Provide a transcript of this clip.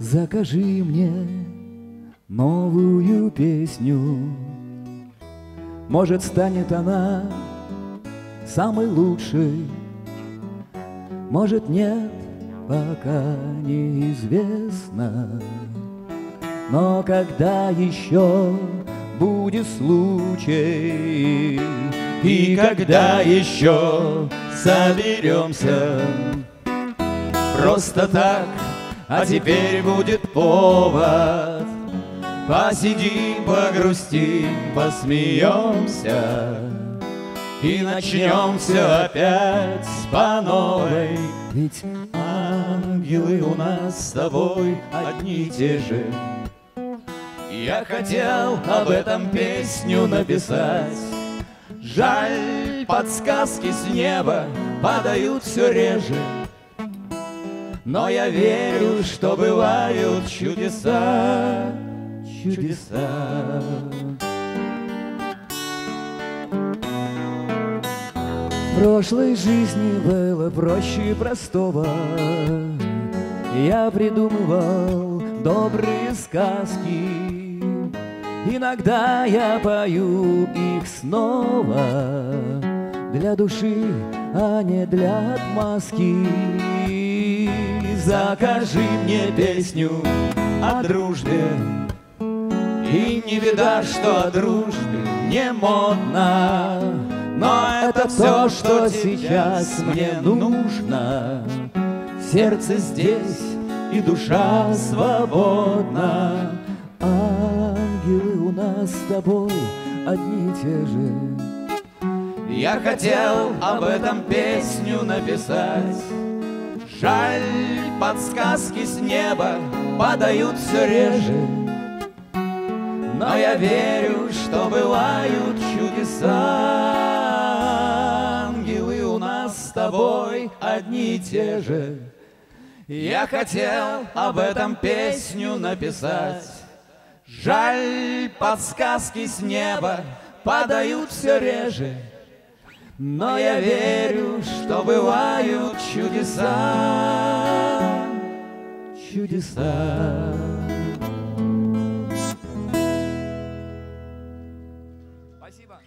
Закажи мне новую песню. Может, станет она самой лучшей. Может, нет, пока неизвестно. Но когда еще будет случай? И когда еще соберемся? Просто так, а теперь будет повод. Посидим, погрустим, посмеемся. И начнем все опять по новой Ведь ангелы у нас с тобой одни и те же. Я хотел об этом песню написать. Жаль, подсказки с неба падают все реже Но я верю, что бывают чудеса, чудеса. В прошлой жизни было проще простого. Я придумывал добрые сказки. Иногда я пою их снова. Для души, а не для отмазки Закажи мне песню о дружбе. И не вида, что о дружбе не модно Но это все, что сейчас мне нужно. Сердце здесь и душа свободна. Ангелы у нас с тобой одни и те же. Я хотел об этом песню написать. Жаль, подсказки с неба падают все реже. Но я верю, что бывают чудеса. Ангелы у нас с тобой одни и те же. Я хотел об этом песню написать. Жаль, подсказки с неба падают все реже, но я верю, что бывают чудеса, чудеса. Спасибо.